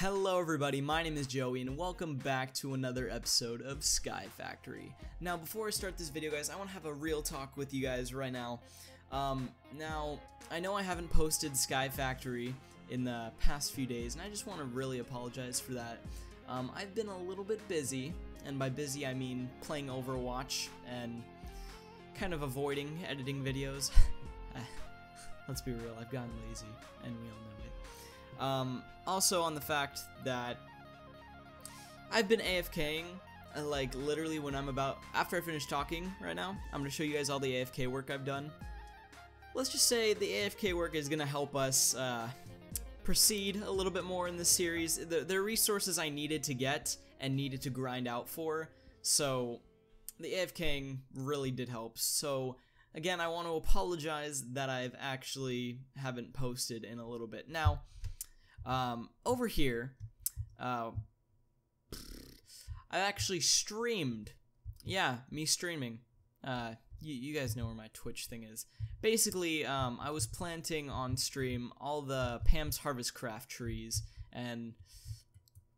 Hello everybody, my name is Joey and welcome back to another episode of Sky Factory. Now before I start this video guys, I want to have a real talk with you guys right now. Um, now, I know I haven't posted Sky Factory in the past few days and I just want to really apologize for that. Um, I've been a little bit busy, and by busy I mean playing Overwatch and kind of avoiding editing videos. Let's be real, I've gotten lazy, and we all know it. Um, also on the fact that I've been AFKing, uh, like literally when I'm about, after I finish talking right now, I'm going to show you guys all the AFK work I've done. Let's just say the AFK work is going to help us uh, proceed a little bit more in this series. The, the resources I needed to get and needed to grind out for, so the AFKing really did help. So again, I want to apologize that I've actually haven't posted in a little bit. Now, um, over here, uh, I actually streamed. Yeah, me streaming. Uh, you, you guys know where my Twitch thing is. Basically, um, I was planting on stream all the Pam's Harvest Craft trees, and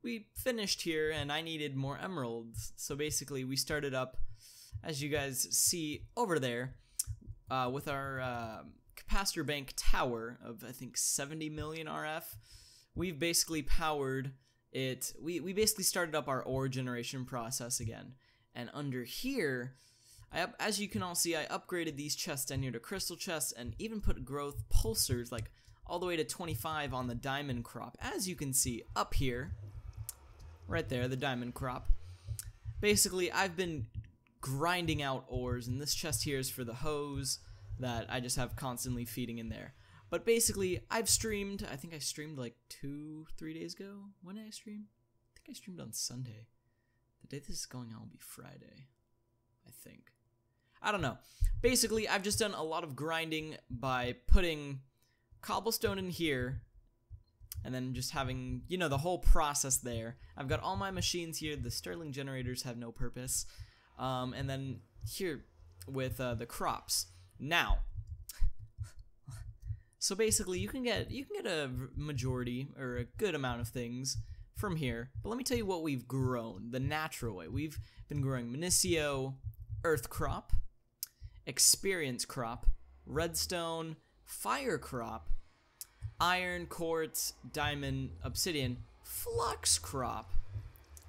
we finished here, and I needed more emeralds. So basically, we started up, as you guys see over there, uh, with our uh, capacitor bank tower of I think 70 million RF we've basically powered it. We, we basically started up our ore generation process again. And under here, I as you can all see, I upgraded these chests down here to crystal chests and even put growth pulsers like all the way to 25 on the diamond crop. As you can see up here, right there, the diamond crop. Basically, I've been grinding out ores, and this chest here is for the hose that I just have constantly feeding in there. But basically, I've streamed. I think I streamed like two, three days ago. When did I stream? I think I streamed on Sunday. The day this is going on will be Friday. I think. I don't know. Basically, I've just done a lot of grinding by putting cobblestone in here and then just having, you know, the whole process there. I've got all my machines here. The Stirling generators have no purpose. Um, and then here with uh, the crops. Now, so basically, you can get you can get a majority or a good amount of things from here. But let me tell you what we've grown the natural way. We've been growing Minicio, Earth Crop, Experience Crop, Redstone, Fire Crop, Iron, Quartz, Diamond, Obsidian, Flux Crop.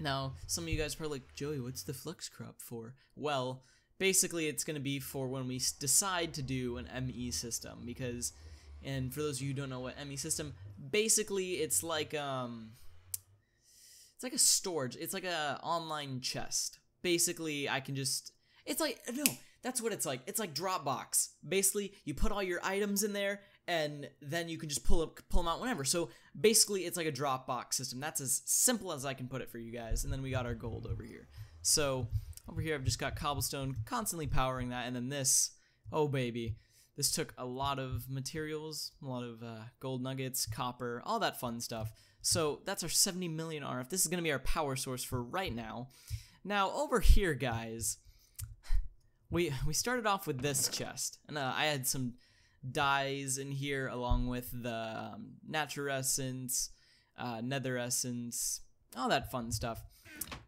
Now, some of you guys are probably like, Joey, what's the Flux Crop for? Well, basically, it's going to be for when we decide to do an ME system because and for those of you who don't know what ME system, basically it's like um it's like a storage. It's like a online chest. Basically, I can just it's like no, that's what it's like. It's like Dropbox. Basically, you put all your items in there and then you can just pull up pull them out whenever. So basically, it's like a Dropbox system. That's as simple as I can put it for you guys. And then we got our gold over here. So over here, I've just got cobblestone constantly powering that, and then this, oh baby, this took a lot of materials, a lot of uh, gold nuggets, copper, all that fun stuff. So that's our 70 million RF. This is going to be our power source for right now. Now over here, guys, we we started off with this chest, and uh, I had some dyes in here along with the um, Nature Essence, uh, Nether Essence, all that fun stuff.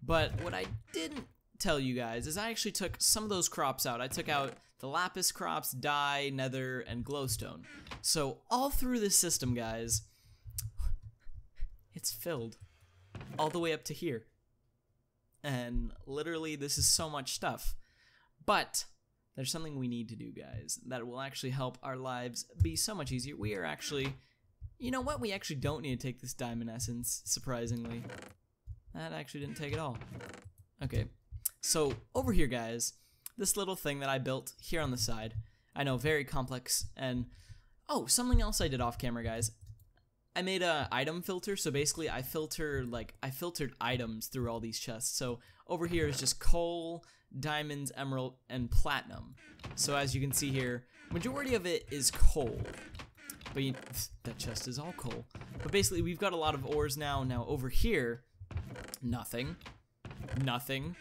But what I didn't tell you guys is I actually took some of those crops out. I took out the lapis crops, dye, nether, and glowstone. So all through this system, guys, it's filled all the way up to here. And literally, this is so much stuff. But there's something we need to do, guys, that will actually help our lives be so much easier. We are actually, you know what? We actually don't need to take this diamond essence, surprisingly. That actually didn't take it all. Okay, so over here, guys, this little thing that I built here on the side. I know, very complex. And, oh, something else I did off camera, guys. I made a item filter, so basically I filter, like, I filtered items through all these chests. So over here is just coal, diamonds, emerald, and platinum. So as you can see here, majority of it is coal. But you, that chest is all coal. But basically, we've got a lot of ores now. Now over here, nothing, nothing,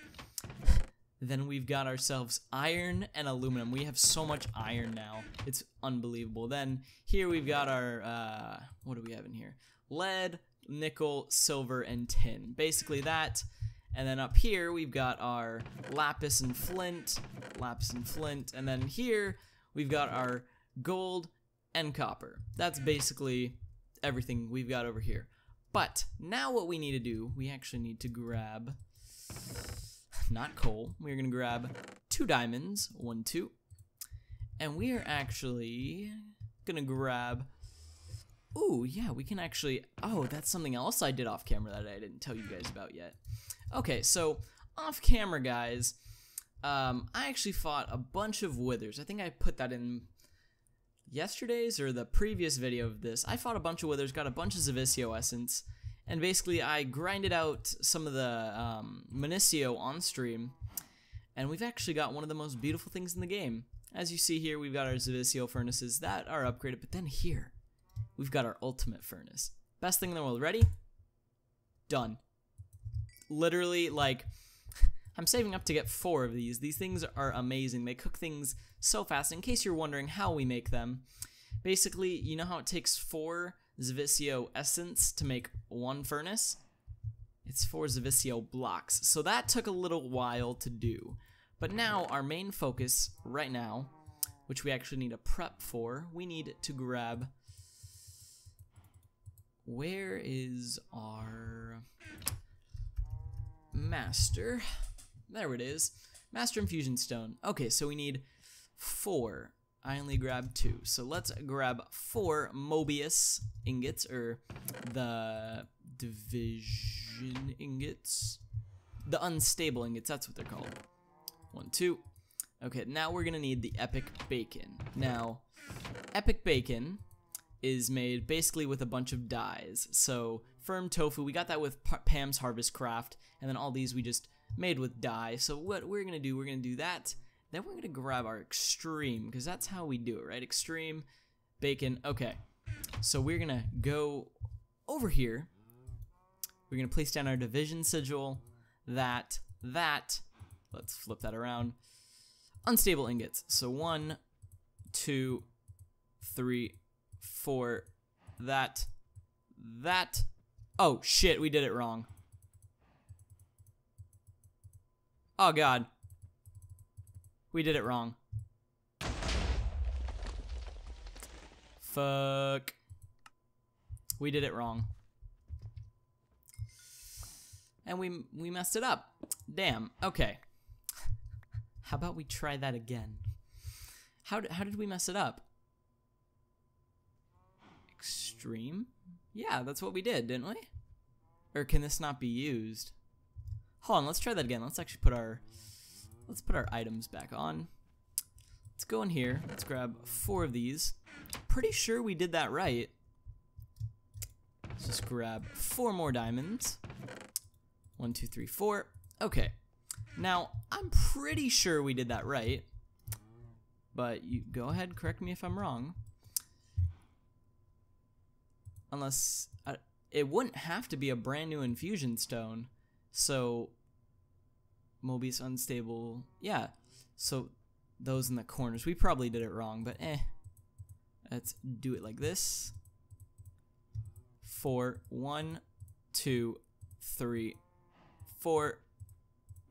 then we've got ourselves iron and aluminum. We have so much iron now. It's unbelievable. Then here we've got our, uh, what do we have in here? Lead, nickel, silver, and tin. Basically that. And then up here, we've got our lapis and flint, lapis and flint. And then here, we've got our gold and copper. That's basically everything we've got over here. But now what we need to do, we actually need to grab, not coal, we're gonna grab two diamonds, one, two. And we are actually gonna grab, ooh, yeah, we can actually, oh, that's something else I did off camera that I didn't tell you guys about yet. Okay, so off camera, guys, um, I actually fought a bunch of withers. I think I put that in yesterday's or the previous video of this. I fought a bunch of withers, got a bunch of Zivicio essence, and basically I grinded out some of the um, Minicio on stream, and we've actually got one of the most beautiful things in the game. As you see here, we've got our Zivicio furnaces that are upgraded, but then here, we've got our ultimate furnace. Best thing in the world. Ready? Done. Literally, like, I'm saving up to get four of these. These things are amazing. They cook things so fast. In case you're wondering how we make them, basically, you know how it takes four Zivicio essence to make one furnace? It's four Zivicio blocks. So that took a little while to do. But now, our main focus right now, which we actually need a prep for, we need to grab... Where is our master? There it is. Master Infusion Stone. Okay, so we need four. I only grabbed two. So let's grab four Mobius ingots, or the division ingots. The unstable ingots, that's what they're called. One, two. Okay, now we're gonna need the Epic Bacon. Now, Epic Bacon is made basically with a bunch of dyes. So, firm tofu, we got that with Pam's Harvest Craft, and then all these we just made with dye. So what we're gonna do, we're gonna do that. Then we're gonna grab our extreme, because that's how we do it, right? Extreme, bacon, okay. So we're gonna go over here. We're gonna place down our division sigil, that, that, let's flip that around. Unstable ingots, so one, two, three, four, that, that, oh shit, we did it wrong. Oh god. We did it wrong. Fuck. We did it wrong. And we we messed it up. Damn. Okay. How about we try that again? How how did we mess it up? Extreme? Yeah, that's what we did, didn't we? Or can this not be used? Hold on, let's try that again. Let's actually put our let's put our items back on. Let's go in here. Let's grab four of these. Pretty sure we did that right. Let's just grab four more diamonds. One, two, three, four. Okay. Now, I'm pretty sure we did that right. But you go ahead, correct me if I'm wrong. Unless, uh, it wouldn't have to be a brand new infusion stone. So Mobius unstable. Yeah. So those in the corners. We probably did it wrong, but eh. Let's do it like this. Four, one, two, three, four.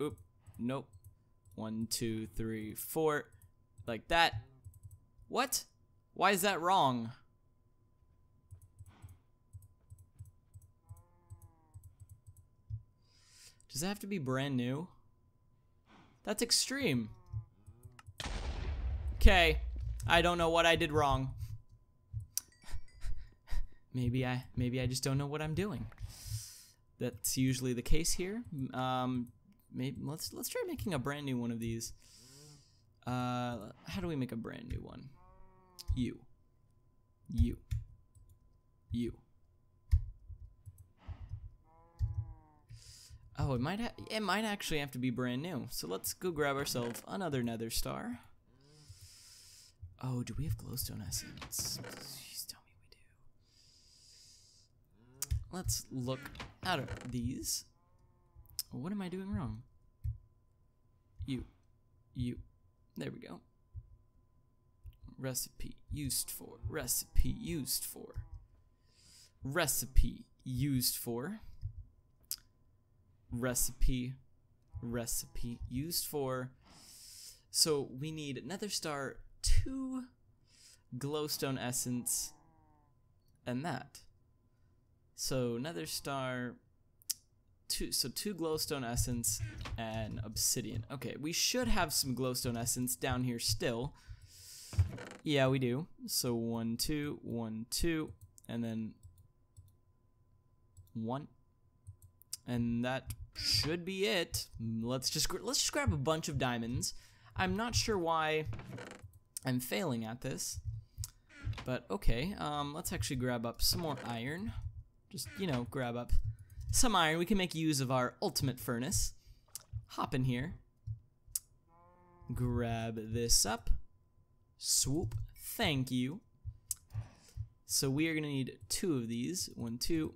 Oop, nope. One, two, three, four. Like that. What? Why is that wrong? Does it have to be brand new? That's extreme. Okay. I don't know what I did wrong. maybe I maybe I just don't know what I'm doing. That's usually the case here. Um maybe let's let's try making a brand new one of these. Uh how do we make a brand new one? You. You. You. Oh, it might it might actually have to be brand new. So let's go grab ourselves another nether star. Oh, do we have glowstone essence? Please tell me we do. Let's look at these. What am I doing wrong? You. You. There we go. Recipe used for. Recipe used for. Recipe used for. Recipe, recipe, used for. So we need Nether Star, two glowstone essence, and that. So Nether Star, two. So two glowstone essence and obsidian. Okay, we should have some glowstone essence down here still. Yeah, we do. So one, two, one, two, and then one, and that should be it. Let's just let's just grab a bunch of diamonds. I'm not sure why I'm failing at this, but okay. Um, let's actually grab up some more iron. Just you know, grab up some iron. We can make use of our ultimate furnace. Hop in here. Grab this up. Swoop. Thank you. So we are gonna need two of these. One, two,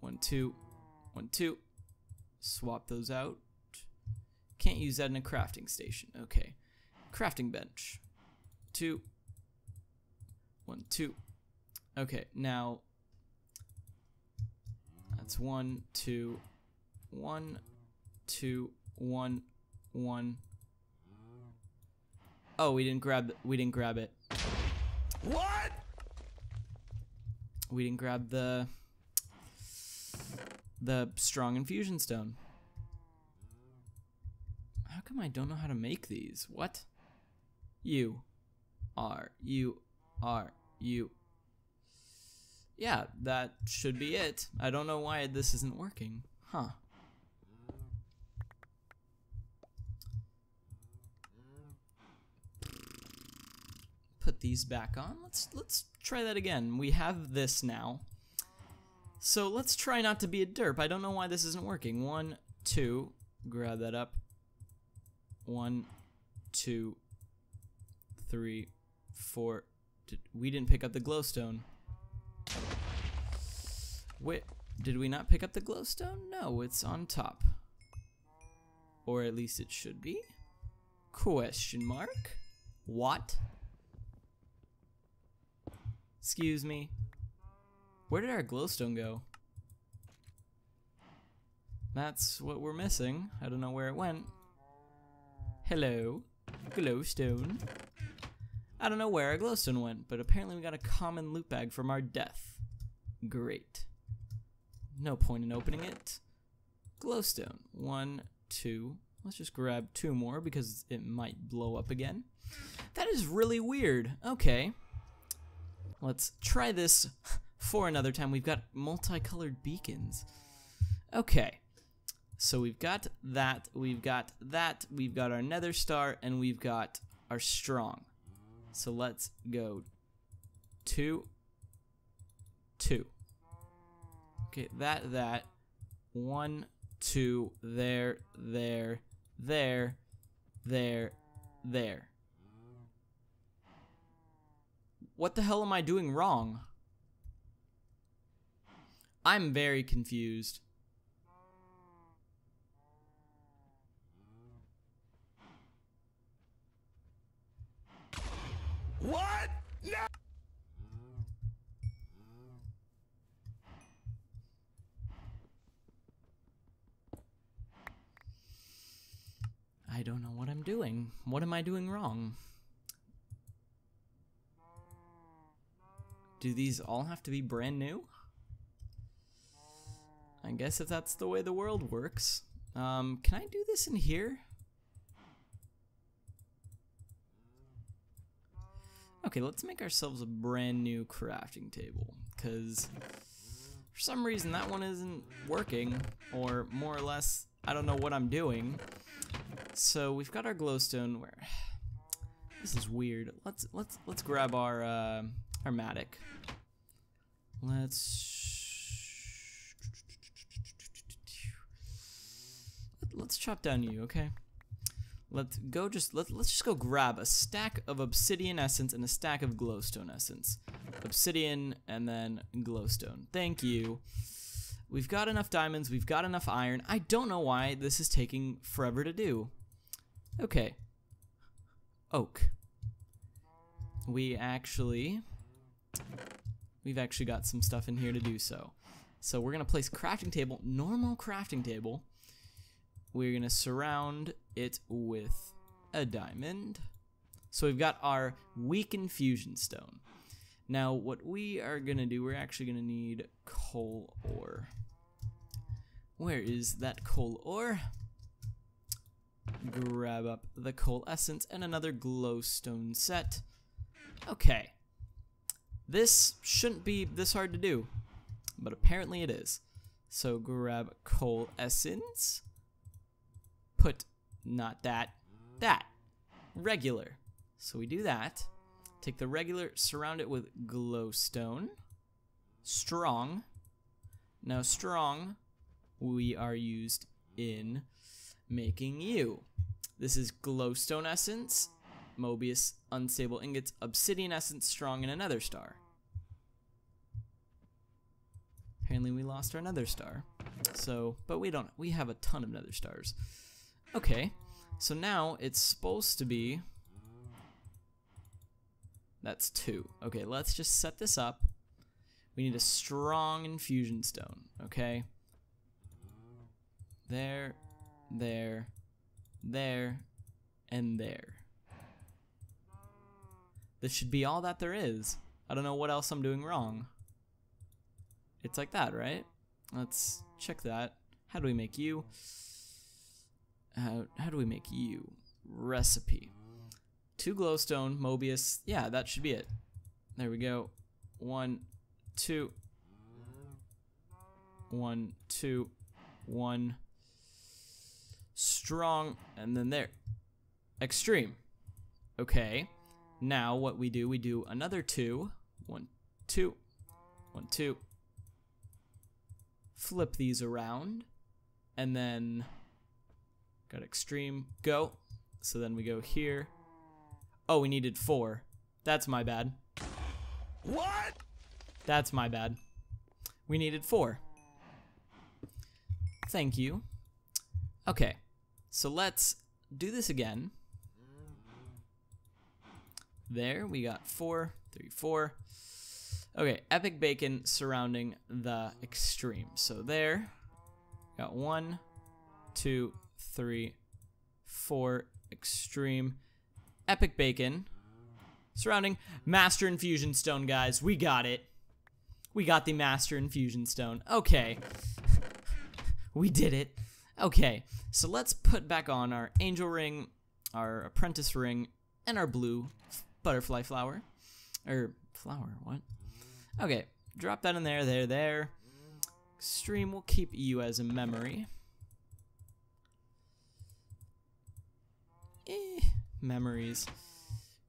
one, two, one, two. Swap those out. Can't use that in a crafting station. Okay. Crafting bench. Two. One, two. Okay, now that's one, two, one, two, one, one. Oh, we didn't grab. We didn't grab it. What? We didn't grab the the strong infusion stone. How come I don't know how to make these? What? You are you are you. Yeah, that should be it. I don't know why this isn't working. Huh. Put these back on. Let's let's try that again. We have this now. So let's try not to be a derp. I don't know why this isn't working. One, two, grab that up. One, two, three, four. Did, we didn't pick up the glowstone. Wait, did we not pick up the glowstone? No, it's on top. Or at least it should be. Question mark? What? Excuse me. Where did our glowstone go? That's what we're missing. I don't know where it went. Hello, glowstone. I don't know where our glowstone went, but apparently we got a common loot bag from our death. Great. No point in opening it. Glowstone. One, two. Let's just grab two more because it might blow up again. That is really weird. Okay. Let's try this for another time. We've got multicolored beacons. Okay. So we've got that, we've got that, we've got our nether star, and we've got our strong. So let's go two, two. Okay, that, that, one, two, there, there, there, there, there. What the hell am I doing wrong? I'm very confused. What? No. I don't know what I'm doing. What am I doing wrong? Do these all have to be brand new? I guess if that's the way the world works. Um, can I do this in here? Okay, let's make ourselves a brand new crafting table, because for some reason that one isn't working, or more or less, I don't know what I'm doing. So we've got our glowstone. Where this is weird. Let's let's let's grab our uh, our matic. Let's let's chop down you, okay? Let's go just let, let's just go grab a stack of obsidian essence and a stack of glowstone essence. Obsidian and then glowstone. Thank you. We've got enough diamonds, we've got enough iron. I don't know why this is taking forever to do. Okay. Oak. We actually we've actually got some stuff in here to do so. So we're gonna place crafting table, normal crafting table. We're gonna surround it with a diamond. So we've got our weak infusion stone. Now what we are gonna do, we're actually gonna need coal ore. Where is that coal ore? Grab up the coal essence and another glowstone set. Okay. This shouldn't be this hard to do, but apparently it is. So grab coal essence. Put not that, that. Regular. So we do that. Take the regular, surround it with glowstone. Strong. Now strong, we are used in making you. This is glowstone essence, Mobius unstable ingots, obsidian essence, strong, and another star. Apparently we lost our nether star. So, but we don't, we have a ton of nether stars. Okay, so now it's supposed to be, that's two. Okay, let's just set this up. We need a strong infusion stone, okay? There, there, there, and there. This should be all that there is. I don't know what else I'm doing wrong. It's like that, right? Let's check that. How do we make you? How, how do we make you? Recipe. Two glowstone, Mobius. Yeah, that should be it. There we go. One, two. One, two, one. Strong, and then there. Extreme. Okay. Now what we do, we do another two. One, two, one, two. Flip these around. And then got extreme, go. So then we go here. Oh, we needed four. That's my bad. What? That's my bad. We needed four. Thank you. Okay, so let's do this again. There, we got four, three, four. Okay, epic bacon surrounding the extreme. So there, got one, two, three, four, extreme. Epic bacon surrounding master infusion stone, guys. We got it. We got the master infusion stone. Okay. we did it. Okay, so let's put back on our angel ring, our apprentice ring, and our blue butterfly flower. Or flower, what? Okay, drop that in there, there, there. Extreme will keep you as a memory. Eh, memories.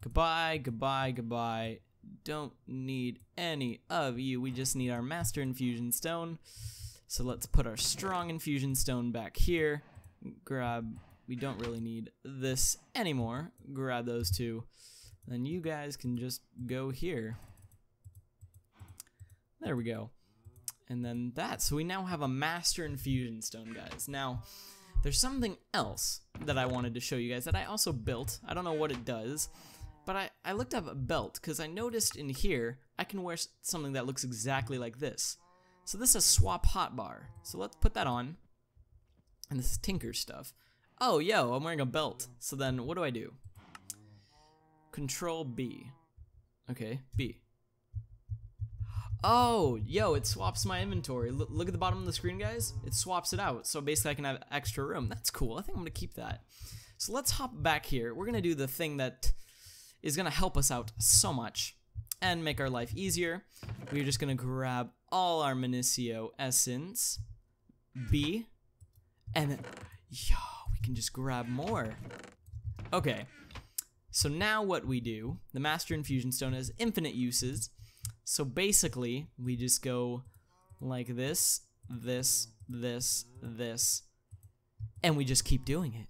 Goodbye, goodbye, goodbye. Don't need any of you. We just need our master infusion stone. So let's put our strong infusion stone back here. Grab, we don't really need this anymore. Grab those two. Then you guys can just go here. There we go. And then that. So we now have a master infusion stone, guys. Now, there's something else that I wanted to show you guys that I also built. I don't know what it does, but I, I looked up a belt because I noticed in here I can wear something that looks exactly like this. So this is swap hotbar. So let's put that on. And this is Tinker stuff. Oh, yo, I'm wearing a belt. So then what do I do? Control B. Okay, B. Oh, yo, it swaps my inventory. L look at the bottom of the screen, guys. It swaps it out. So basically I can have extra room. That's cool. I think I'm going to keep that. So let's hop back here. We're going to do the thing that is going to help us out so much and make our life easier. We're just going to grab all our Minicio Essence, B, and then, yo, we can just grab more. Okay, so now what we do, the Master Infusion Stone has infinite uses, so basically, we just go like this, this, this, this, and we just keep doing it.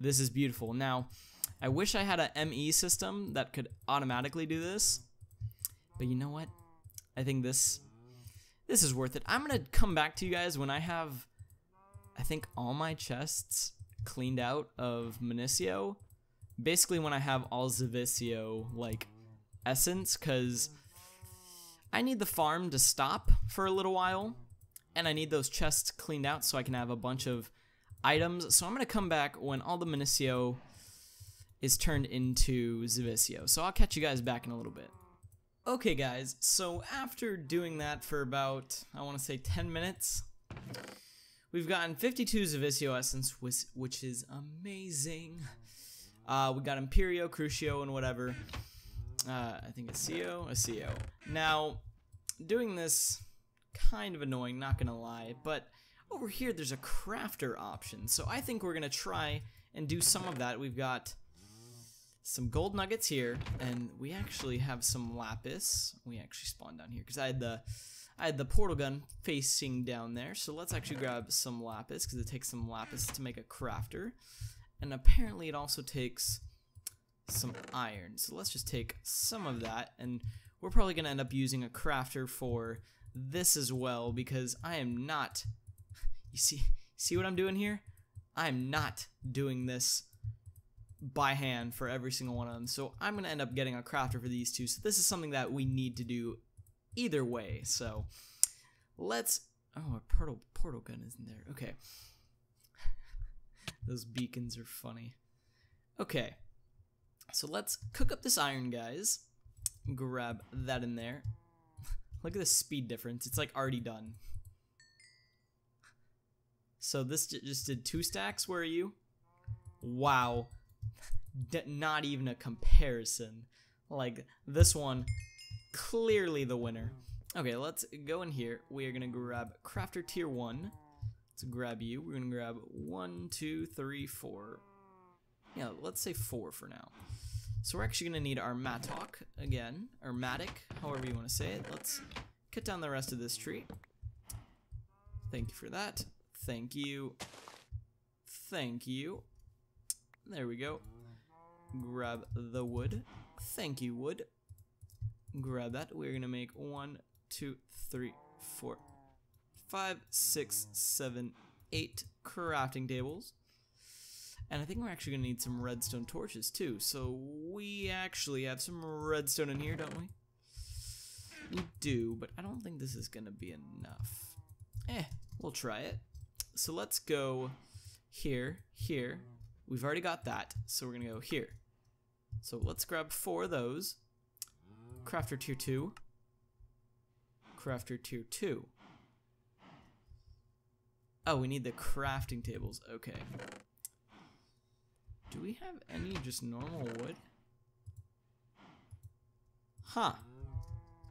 This is beautiful. Now, I wish I had a ME system that could automatically do this, but you know what? I think this this is worth it. I'm gonna come back to you guys when I have, I think, all my chests cleaned out of Minicio. Basically, when I have all Zivicio like essence, because I need the farm to stop for a little while, and I need those chests cleaned out so I can have a bunch of items. So I'm gonna come back when all the Minicio is turned into Zivicio. So I'll catch you guys back in a little bit. Okay guys, so after doing that for about, I want to say 10 minutes, we've gotten 52 Zivicio Essence, which, which is amazing. Uh, we got Imperio, Crucio, and whatever. Uh, I think Accio, a CO. Now, doing this, kind of annoying, not gonna lie, but over here there's a crafter option, so I think we're gonna try and do some of that. We've got some gold nuggets here, and we actually have some lapis. We actually spawned down here because I had the I had the portal gun facing down there. So let's actually grab some lapis because it takes some lapis to make a crafter, and apparently it also takes some iron. So let's just take some of that, and we're probably gonna end up using a crafter for this as well because I am not. You see, see what I'm doing here? I am not doing this by hand for every single one of them. So I'm going to end up getting a crafter for these two. So this is something that we need to do either way. So let's... Oh, a portal, portal gun isn't there. Okay. Those beacons are funny. Okay. So let's cook up this iron, guys. Grab that in there. Look at the speed difference. It's like already done. So this just did two stacks. Where are you? Wow not even a comparison. Like, this one, clearly the winner. Okay, let's go in here. We are going to grab Crafter Tier 1. Let's grab you. We're going to grab one, two, three, four. Yeah, let's say 4 for now. So we're actually going to need our Mattock again, or Matic, however you want to say it. Let's cut down the rest of this tree. Thank you for that. Thank you. Thank you. There we go. Grab the wood. Thank you, wood. Grab that. We're gonna make one, two, three, four, five, six, seven, eight crafting tables. And I think we're actually gonna need some redstone torches too. So we actually have some redstone in here, don't we? We do, but I don't think this is gonna be enough. Eh, we'll try it. So let's go here, here. We've already got that, so we're gonna go here. So let's grab four of those. Crafter tier 2. Crafter tier 2. Oh, we need the crafting tables. Okay. Do we have any just normal wood? Huh.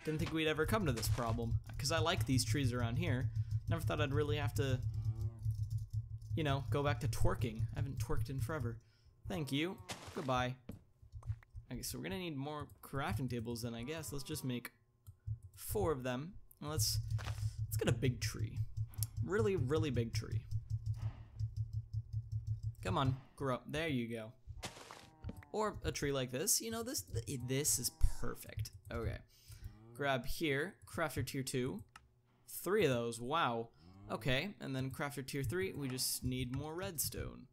Didn't think we'd ever come to this problem. Because I like these trees around here. Never thought I'd really have to, you know, go back to twerking. I haven't twerked in forever. Thank you. Goodbye. Okay, so we're gonna need more crafting tables then I guess. Let's just make four of them. Let's let's get a big tree. Really, really big tree. Come on, grow. There you go. Or a tree like this. You know, this this is perfect. Okay. Grab here, crafter tier 2. Three of those, wow. Okay, and then crafter tier 3, we just need more redstone.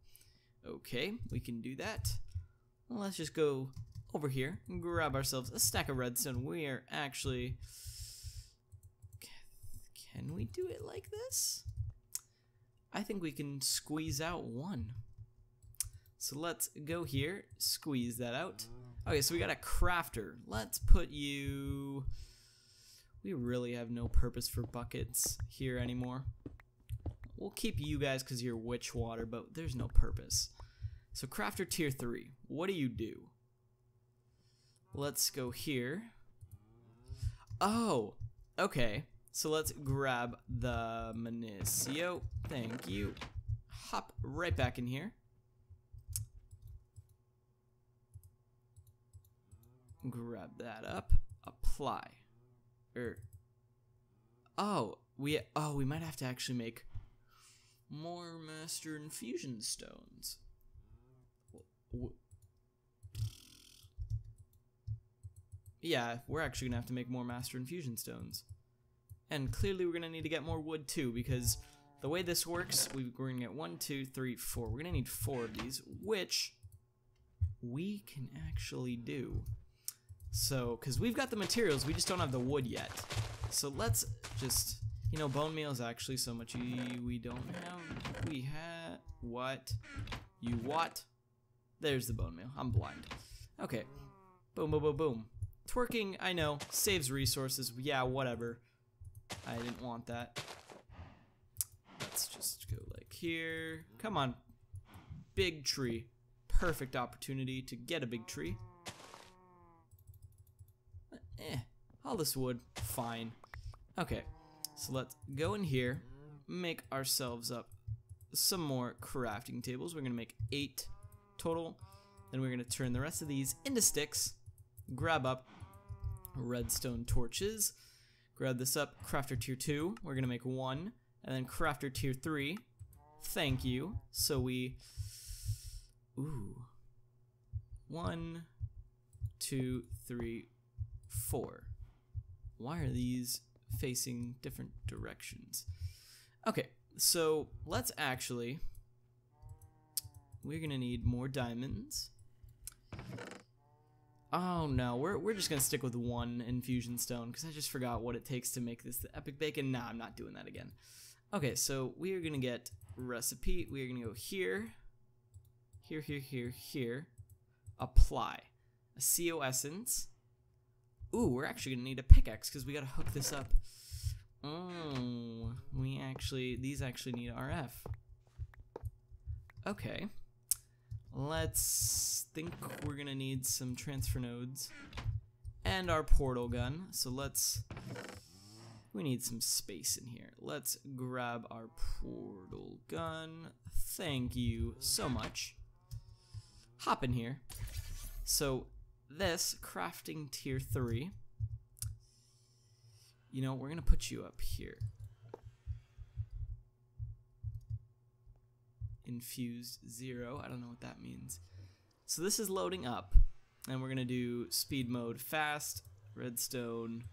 Okay, we can do that. Let's just go over here and grab ourselves a stack of redstone. We are actually... Can we do it like this? I think we can squeeze out one. So let's go here, squeeze that out. Ah. Okay, so we got a crafter. Let's put you... We really have no purpose for buckets here anymore. We'll keep you guys because you're witch water, but there's no purpose. So crafter tier 3, what do you do? Let's go here. Oh, okay. So let's grab the Minicio. Thank you. Hop right back in here. Grab that up. Apply. Er. Oh, we oh we might have to actually make more master infusion stones. Yeah, we're actually gonna have to make more Master Infusion Stones. And clearly we're gonna need to get more wood too, because the way this works, we're gonna get one, two, three, four. We're gonna need four of these, which we can actually do. So, because we've got the materials, we just don't have the wood yet. So let's just, you know, bone meal is actually so much e we don't have. We have what? You what? There's the bone meal. I'm blind. Okay. Boom, boom, boom, boom. Twerking, I know, saves resources. Yeah, whatever. I didn't want that. Let's just go like here. Come on. Big tree. Perfect opportunity to get a big tree. Eh, all this wood, fine. Okay, so let's go in here, make ourselves up some more crafting tables. We're gonna make eight total. Then we're gonna turn the rest of these into sticks, grab up redstone torches, grab this up, crafter tier two. We're gonna make one, and then crafter tier three. Thank you. So we, ooh, one, two, three, four. Why are these facing different directions? Okay, so let's actually. We're gonna need more diamonds. Oh no, we're, we're just gonna stick with one infusion stone because I just forgot what it takes to make this the epic bacon. Nah, I'm not doing that again. Okay, so we are gonna get recipe. We are gonna go here, here, here, here, here. Apply Accio essence. Ooh, we're actually gonna need a pickaxe because we gotta hook this up. Oh, we actually, these actually need RF. Okay. Let's think we're gonna need some transfer nodes and our portal gun. So let's, we need some space in here. Let's grab our portal gun. Thank you so much. Hop in here. So this crafting tier 3 you know we're gonna put you up here. Infused zero I don't know what that means. So this is loading up and we're gonna do speed mode fast redstone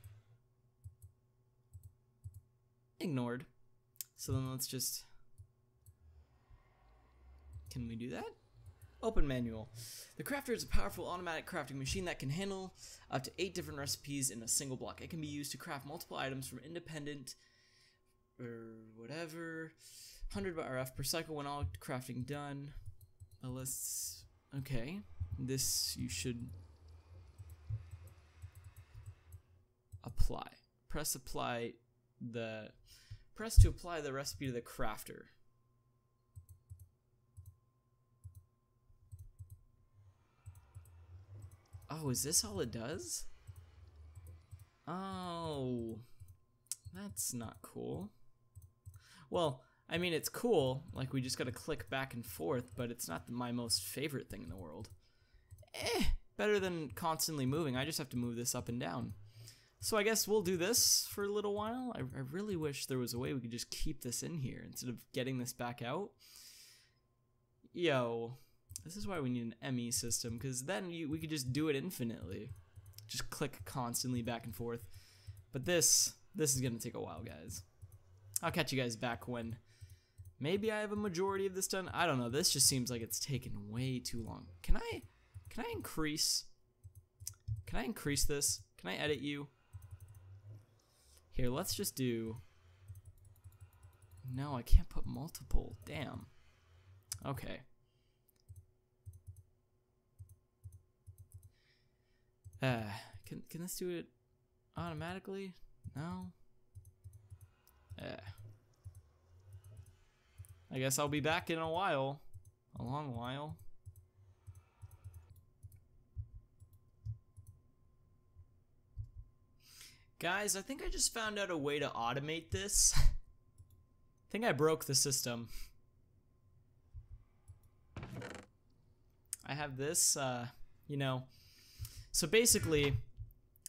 ignored. So then let's just can we do that Open manual. The crafter is a powerful automatic crafting machine that can handle up to eight different recipes in a single block. It can be used to craft multiple items from independent or whatever. 100 by RF per cycle when all crafting done. Let's okay. This you should apply. Press apply the press to apply the recipe to the crafter. Oh, is this all it does? Oh, that's not cool. Well, I mean, it's cool. Like, we just gotta click back and forth, but it's not my most favorite thing in the world. Eh, better than constantly moving. I just have to move this up and down. So I guess we'll do this for a little while. I, I really wish there was a way we could just keep this in here instead of getting this back out. Yo, this is why we need an ME system, because then you, we could just do it infinitely. Just click constantly back and forth. But this, this is going to take a while, guys. I'll catch you guys back when maybe I have a majority of this done. I don't know. This just seems like it's taken way too long. Can I, can I increase, can I increase this? Can I edit you? Here, let's just do, no, I can't put multiple. Damn. Okay. Uh, can can this do it automatically? No. Uh. I guess I'll be back in a while. A long while. Guys, I think I just found out a way to automate this. I think I broke the system. I have this, uh, you know, so basically,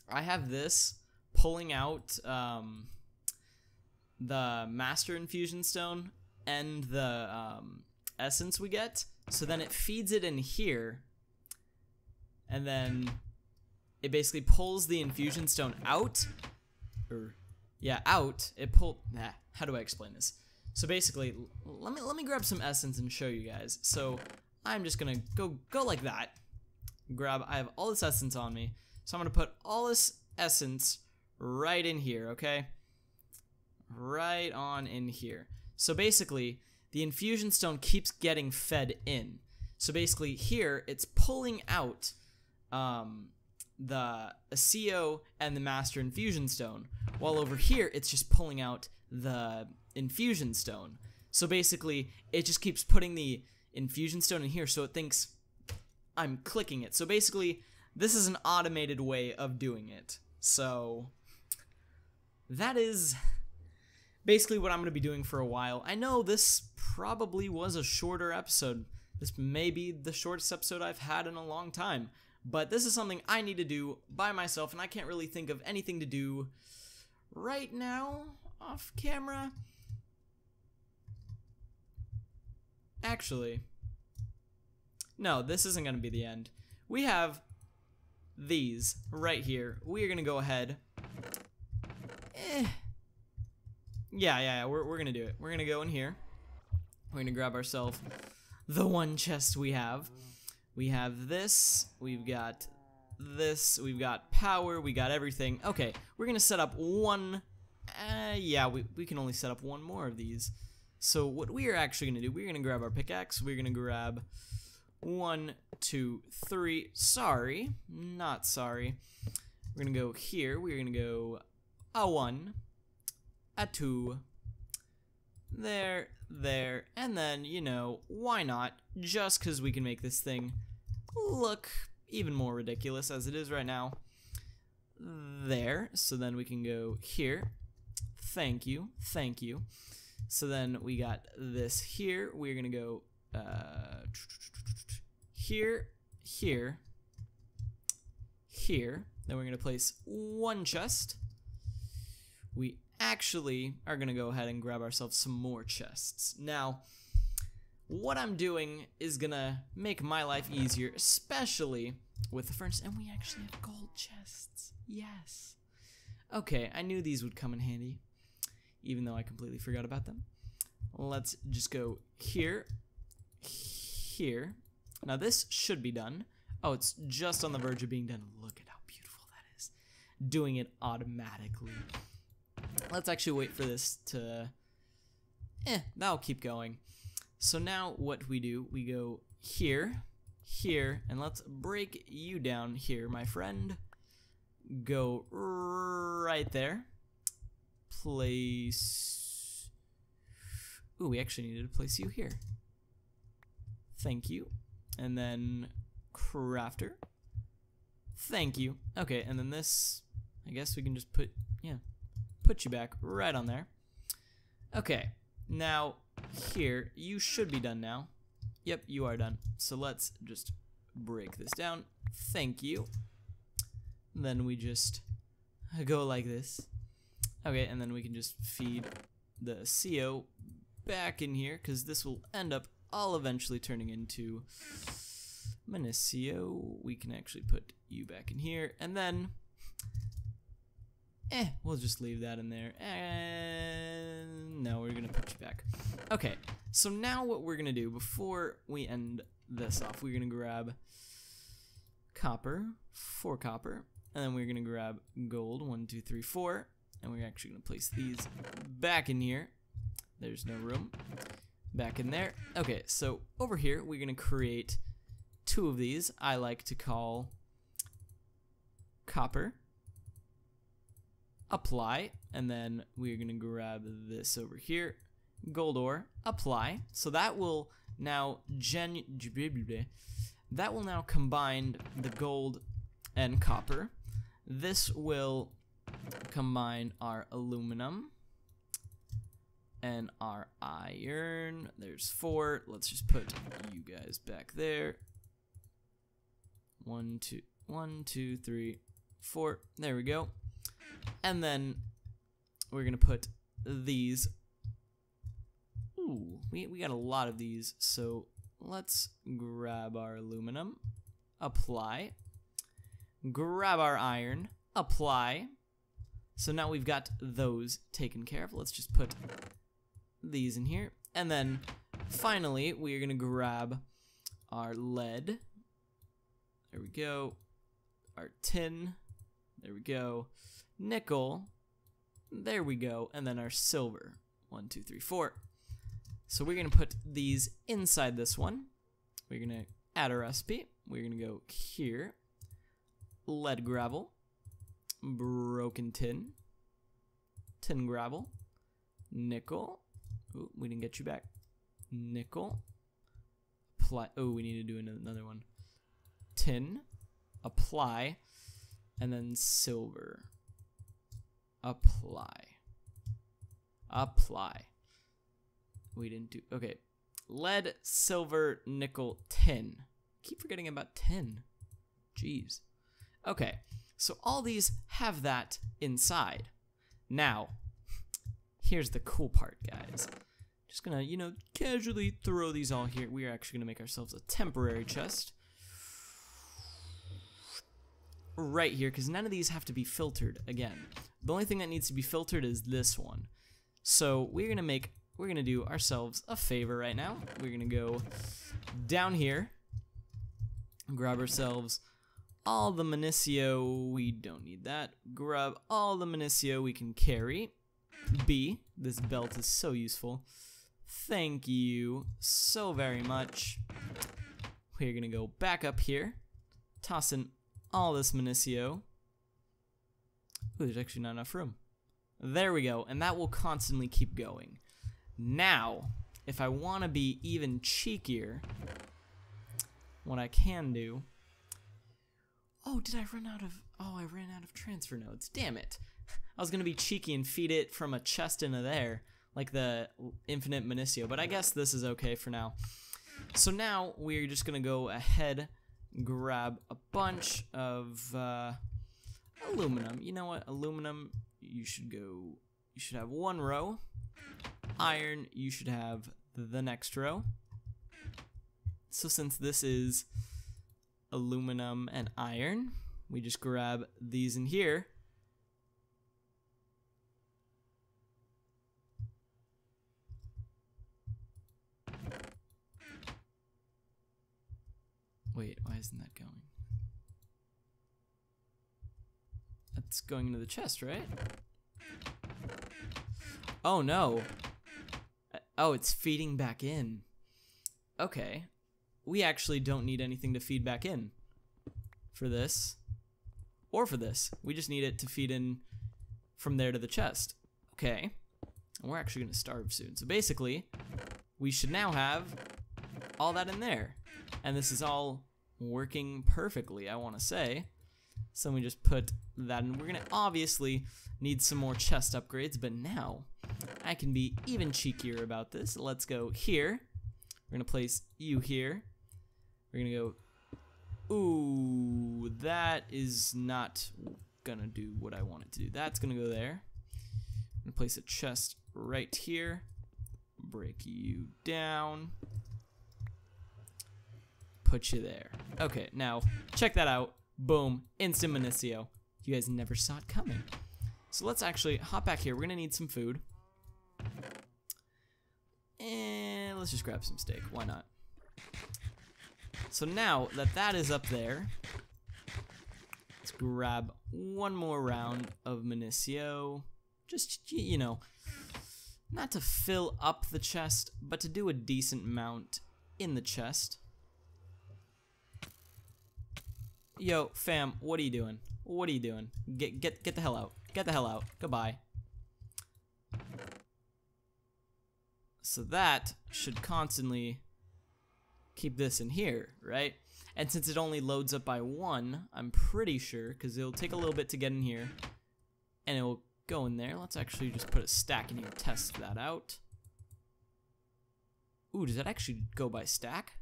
I have this pulling out um, the Master Infusion Stone and the um, essence we get. So then it feeds it in here, and then it basically pulls the infusion stone out, or yeah, out. It pull. Nah, how do I explain this? So basically, let me let me grab some essence and show you guys. So I'm just gonna go go like that grab, I have all this essence on me. So I'm gonna put all this essence right in here, okay? Right on in here. So basically, the infusion stone keeps getting fed in. So basically, here it's pulling out um, the Accio and the Master Infusion Stone, while over here it's just pulling out the Infusion Stone. So basically, it just keeps putting the Infusion Stone in here, so it thinks I'm clicking it. So basically, this is an automated way of doing it. So that is basically what I'm going to be doing for a while. I know this probably was a shorter episode. This may be the shortest episode I've had in a long time. But this is something I need to do by myself, and I can't really think of anything to do right now off camera. Actually, no, this isn't going to be the end. We have these right here. We are going to go ahead. Eh. Yeah, yeah, yeah, we're, we're going to do it. We're going to go in here. We're going to grab ourselves the one chest we have. We have this, we've got this, we've got power, we got everything. Okay, we're gonna set up one, uh, yeah, we, we can only set up one more of these. So what we are actually gonna do, we're gonna grab our pickaxe, we're gonna grab one, two, three, sorry, not sorry. We're gonna go here, we're gonna go a one, a two, there, there, and then, you know, why not? Just because we can make this thing look even more ridiculous as it is right now. There, so then we can go here. Thank you, thank you. So then we got this here. We're gonna go uh, here, here, here. Then we're gonna place one chest. We actually are going to go ahead and grab ourselves some more chests. Now, what I'm doing is going to make my life easier, especially with the furnace. And we actually have gold chests. Yes. Okay, I knew these would come in handy, even though I completely forgot about them. Let's just go here, here. Now this should be done. Oh, it's just on the verge of being done. Look at how beautiful that is. Doing it automatically. Let's actually wait for this to... Eh, that'll keep going. So now what we do, we go here, here, and let's break you down here, my friend. Go right there. Place... Ooh, we actually needed to place you here. Thank you. And then crafter. Thank you. Okay, and then this, I guess we can just put, yeah, put you back right on there. Okay, now here, you should be done now. Yep, you are done. So let's just break this down. Thank you. Then we just go like this. Okay, and then we can just feed the CO back in here, because this will end up all eventually turning into Minicio. We can actually put you back in here, and then Eh, we'll just leave that in there. And no, we're gonna put you back. Okay, so now what we're gonna do before we end this off, we're gonna grab copper, four copper, and then we're gonna grab gold, one, two, three, four, and we're actually gonna place these back in here. There's no room. Back in there. Okay, so over here, we're gonna create two of these I like to call copper apply, and then we're gonna grab this over here, gold ore, apply. So that will now gen that will now combine the gold and copper. This will combine our aluminum and our iron. There's four. Let's just put you guys back there. One, two, one, two, three, four. There we go. And then we're going to put these. Ooh, we, we got a lot of these. So let's grab our aluminum, apply, grab our iron, apply. So now we've got those taken care of. Let's just put these in here. And then finally, we are going to grab our lead. There we go. our tin. There we go. Nickel. There we go. And then our silver. One, two, three, four. So we're going to put these inside this one. We're going to add a recipe. We're going to go here. Lead gravel. Broken tin. Tin gravel. Nickel. We didn't get you back. Nickel. Apply. Oh, we need to do another one. Tin. Apply. And then silver. Apply. Apply. We didn't do. Okay. Lead, silver, nickel, tin. Keep forgetting about tin. Jeez. Okay. So all these have that inside. Now, here's the cool part, guys. Just gonna, you know, casually throw these all here. We are actually gonna make ourselves a temporary chest. Right here, because none of these have to be filtered again. The only thing that needs to be filtered is this one. So we're gonna make, we're gonna do ourselves a favor right now. We're gonna go down here, grab ourselves all the Minicio, we don't need that. Grab all the Minicio we can carry. B, this belt is so useful. Thank you so very much. We're gonna go back up here, toss in all this Minicio. Ooh, there's actually not enough room. There we go, and that will constantly keep going. Now, if I want to be even cheekier, what I can do... Oh, did I run out of... Oh, I ran out of transfer nodes. Damn it. I was to be cheeky and feed it from a chest into there, like the infinite Minicio, but I guess this is okay for now. So now we're just to go ahead, grab a bunch of uh, aluminum. You know what? Aluminum, you should go... You should have one row. Iron, you should have the next row. So since this is aluminum and iron, we just grab these in here. Wait, why isn't that going? That's going into the chest, right? Oh no. Uh, oh, it's feeding back in. Okay. We actually don't need anything to feed back in for this or for this. We just need it to feed in from there to the chest. Okay. And we're actually going to starve soon. So basically, we should now have all that in there. And this is all working perfectly, I want to say. So we just put that in. We're going to obviously need some more chest upgrades, but now I can be even cheekier about this. Let's go here. We're going to place you here. We're going to go, ooh, that is not going to do what I want it to do. That's going to go there. I'm going to place a chest right here. Break you down. Put you there. Okay, now check that out. Boom, instant Minicio. You guys never saw it coming. So let's actually hop back here. We're gonna need some food. And let's just grab some steak. Why not? So now that that is up there, let's grab one more round of Minicio. Just, you know, not to fill up the chest, but to do a decent mount in the chest. Yo, fam, what are you doing? What are you doing? Get get get the hell out. Get the hell out. Goodbye. So that should constantly keep this in here, right? And since it only loads up by one, I'm pretty sure, because it'll take a little bit to get in here, and it will go in there. Let's actually just put a stack in here, test that out. Ooh, does that actually go by stack?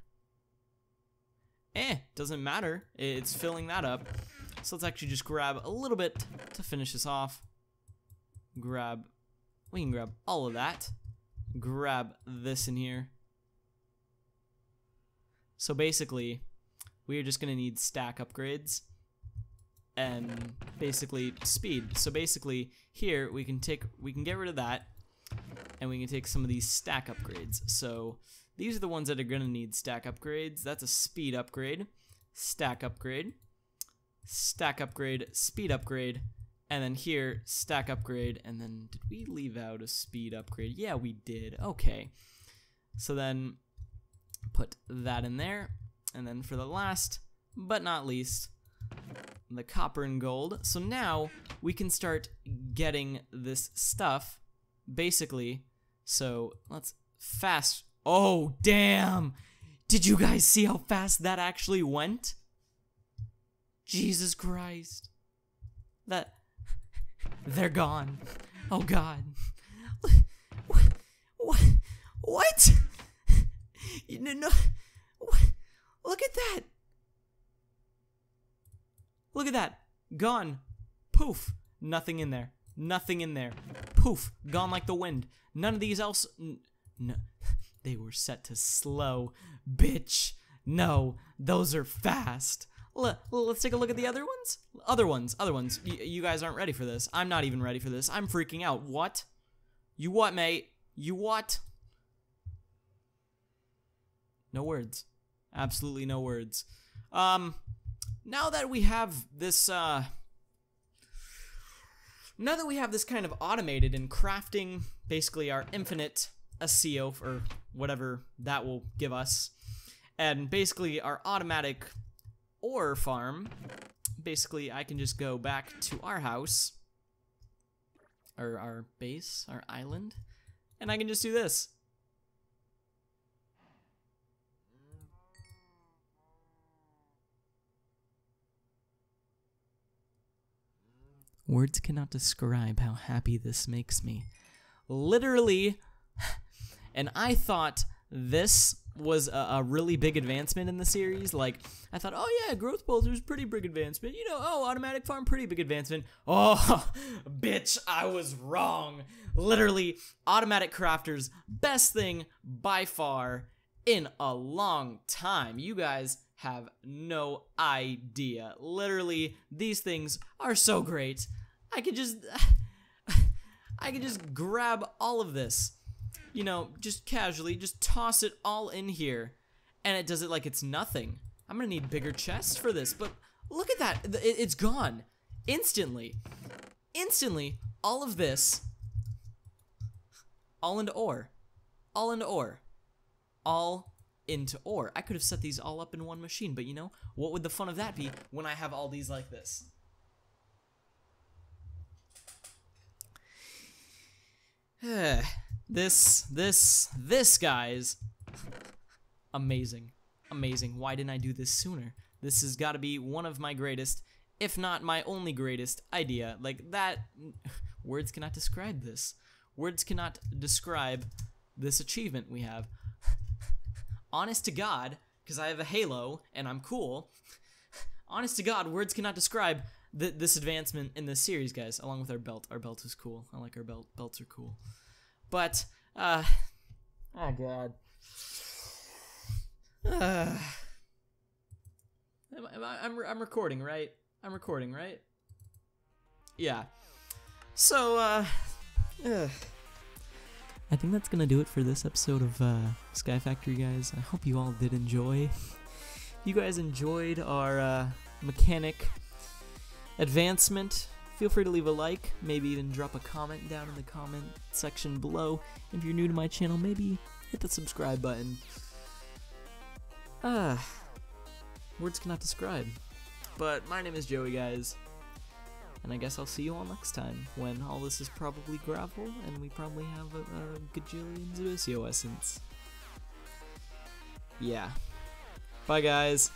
Eh, doesn't matter. It's filling that up. So let's actually just grab a little bit to finish this off. Grab, we can grab all of that. Grab this in here. So basically, we are just going to need stack upgrades and basically speed. So basically, here we can take we can get rid of that and we can take some of these stack upgrades. So these are the ones that are going to need stack upgrades. That's a speed upgrade, stack upgrade, stack upgrade, speed upgrade, and then here, stack upgrade, and then did we leave out a speed upgrade? Yeah, we did. Okay. So then put that in there, and then for the last but not least, the copper and gold. So now we can start getting this stuff, basically. So let's fast. Oh, damn! Did you guys see how fast that actually went? Jesus Christ. That. They're gone. Oh, God. What? What? What? No, no. What? Look at that. Look at that. Gone. Poof. Nothing in there. Nothing in there. Poof. Gone like the wind. None of these else. No. They were set to slow. Bitch. No. Those are fast. L- let's take a look at the other ones. Other ones. Other ones. Y- you guys aren't ready for this. I'm not even ready for this. I'm freaking out. What? You what, mate? You what? No words. Absolutely no words. Um, now that we have this, uh, now that we have this kind of automated and crafting basically our infinite SEO or whatever that will give us, and basically our automatic ore farm, basically I can just go back to our house, or our base, our island, and I can just do this. Words cannot describe how happy this makes me. Literally, and I thought this was a, a, really big advancement in the series. Like, I thought, oh yeah, growth bolters, pretty big advancement. You know, oh, automatic farm, pretty big advancement. Oh, bitch, I was wrong. Literally, automatic crafters, best thing by far in a long time. You guys have no idea. Literally, these things are so great. I could just I could just grab all of this. You know, just casually just toss it all in here and it does it like it's nothing. I'm to need bigger chests for this, but look at that. It's gone instantly. Instantly, all of this all into ore. All into ore. All into ore. I could have set these all up in one machine, but you know, what would the fun of that be when I have all these like this? this, this, this, guys, amazing, amazing. Why didn't I do this sooner? This has got to be one of my greatest, if not my only greatest idea. Like that, words cannot describe this. Words cannot describe this achievement we have. Honest to God, because I have a halo and I'm cool. Honest to God, words cannot describe th- this advancement in this series, guys. Along with our belt, our belt is cool. I like our belt. Belts are cool. But, uh, oh god. Uh, I, am I, I'm, I'm recording, right? I'm recording, right? Yeah. So, uh, ugh. I think that's gonna do it for this episode of uh, Sky Factory, guys. I hope you all did enjoy. You guys enjoyed our uh, mechanic advancement, feel free to leave a like, maybe even drop a comment down in the comment section below. If you're new to my channel, maybe hit the subscribe button. Ah, words cannot describe. But my name is Joey, guys. And I guess I'll see you all next time when all this is probably gravel and we probably have a, a gajillion Zivicio essence. Yeah. Bye, guys.